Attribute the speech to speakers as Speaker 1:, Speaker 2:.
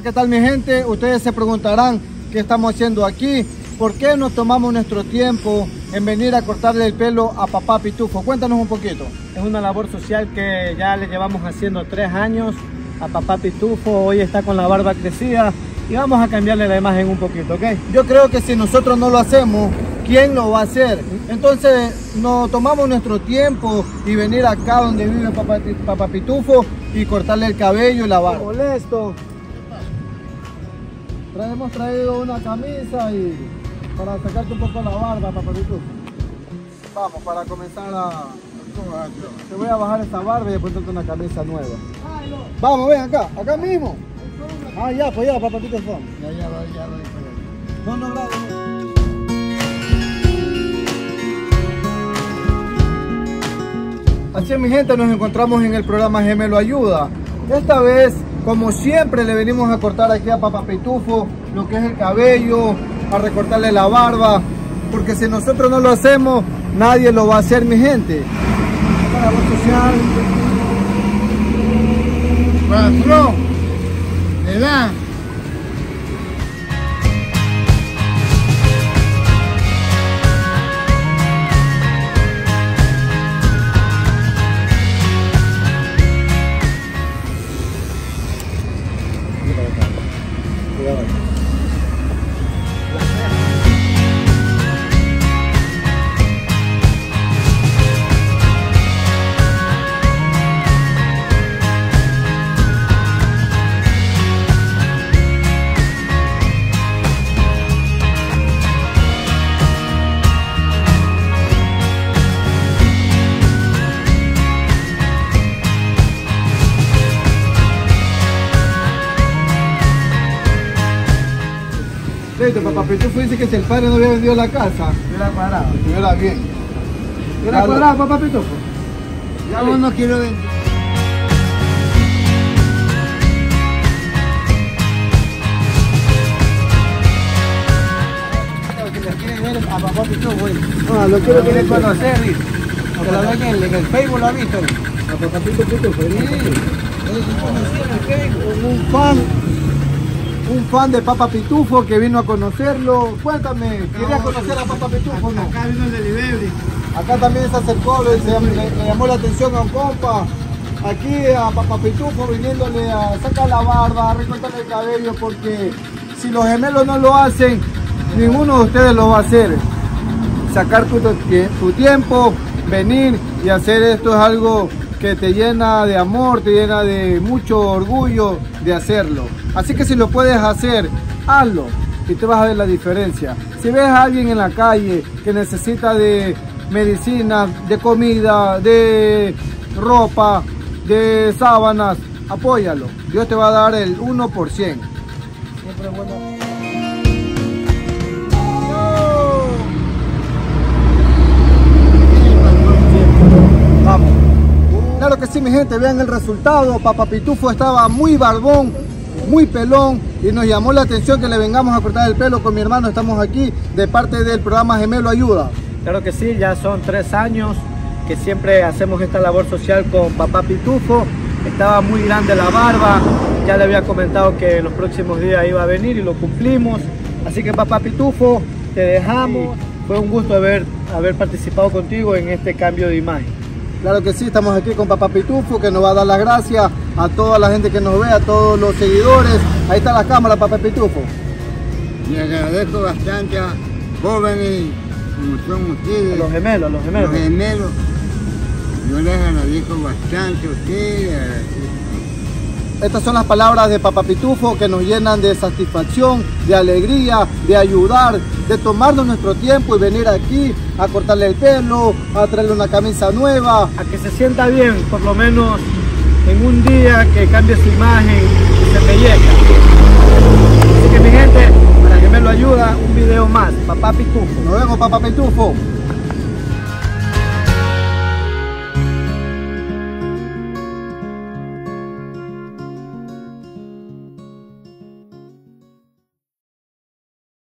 Speaker 1: Hola, ¿qué tal mi gente? Ustedes se preguntarán qué estamos haciendo aquí. ¿Por qué nos tomamos nuestro tiempo en venir a cortarle el pelo a papá Pitufo? Cuéntanos un poquito.
Speaker 2: Es una labor social que ya le llevamos haciendo tres años a papá Pitufo. Hoy está con la barba crecida y vamos a cambiarle la imagen un poquito, ¿ok?
Speaker 1: Yo creo que si nosotros no lo hacemos, ¿quién lo va a hacer? Entonces nos tomamos nuestro tiempo y venir acá donde vive papá, papá Pitufo y cortarle el cabello y la barba. Molesto. Hemos traído una camisa y para sacarte un poco la barba, papá Pitufo. Vamos, para comenzar a... Te voy a bajar esta barba y después ponerte una camisa nueva. Vamos, ven acá, acá mismo. Ah, ya, pues ya, papatito son. Ya, ya, ya, ya. No, no, no. Así es, mi gente, nos encontramos en el programa Gemelo Ayuda. Esta vez, como siempre, le venimos a cortar aquí a Papá Pitufo lo que es el cabello, a recortarle la barba, porque si nosotros no lo hacemos, nadie lo va a hacer, mi gente. Para social.
Speaker 3: Le
Speaker 1: papá Pitufo dice que si el padre no había vendido la casa,
Speaker 3: era cuadrado.
Speaker 1: Era bien. ¿Era cuadrado, papá Pitufo?
Speaker 3: Ya no, no quiero vender.
Speaker 1: a papá Pitufo, Ah, lo quiero quiere conocer, Que lo ven en, el Facebook, lo ha visto. A papá Pitufo, sí. Un fan un fan de Papa Pitufo que vino a conocerlo. Cuéntame, ¿quería conocer a Papa Pitufo no?
Speaker 3: Acá vino el delivery.
Speaker 1: Acá también se acercó, le, le, llamó la atención a un compa. Aquí a Papa Pitufo viniéndole a sacar la barba, a recortarle el cabello, porque si los gemelos no lo hacen, ninguno de ustedes lo va a hacer. Sacar tu, tu tiempo, venir y hacer esto es algo que te llena de amor, te llena de mucho orgullo de hacerlo. Así que si lo puedes hacer, hazlo y te vas a ver la diferencia. Si ves a alguien en la calle que necesita de medicina, de comida, de ropa, de sábanas, apóyalo. Dios te va a dar el 1%. Siempre bueno. Claro que sí, mi gente, vean el resultado. Papá Pitufo estaba muy barbón, muy pelón y nos llamó la atención que le vengamos a cortar el pelo con mi hermano. Estamos aquí de parte del programa Gemelo Ayuda.
Speaker 2: Claro que sí, ya son tres años que siempre hacemos esta labor social con papá Pitufo. Estaba muy grande la barba, ya le había comentado que en los próximos días iba a venir y lo cumplimos. Así que papá Pitufo, te dejamos. Fue un gusto haber, haber participado contigo en este cambio de imagen.
Speaker 1: Claro que sí, estamos aquí con Papá Pitufo que nos va a dar las gracias a toda la gente que nos ve, a todos los seguidores. Ahí está la cámara, Papá Pitufo.
Speaker 3: Y agradezco bastante a jóvenes como son ustedes.
Speaker 2: A los gemelos, a los gemelos.
Speaker 3: Los gemelos. Yo les agradezco bastante a ustedes.
Speaker 1: Estas son las palabras de Papá Pitufo que nos llenan de satisfacción, de alegría, de ayudar, de tomarnos nuestro tiempo y venir aquí a cortarle el pelo, a traerle una camisa nueva.
Speaker 2: A que se sienta bien, por lo menos en un día que cambie su imagen y se belleza. Así que mi gente, para que me lo ayuda, un video más. Papá Pitufo.
Speaker 1: Nos vemos, Papá Pitufo.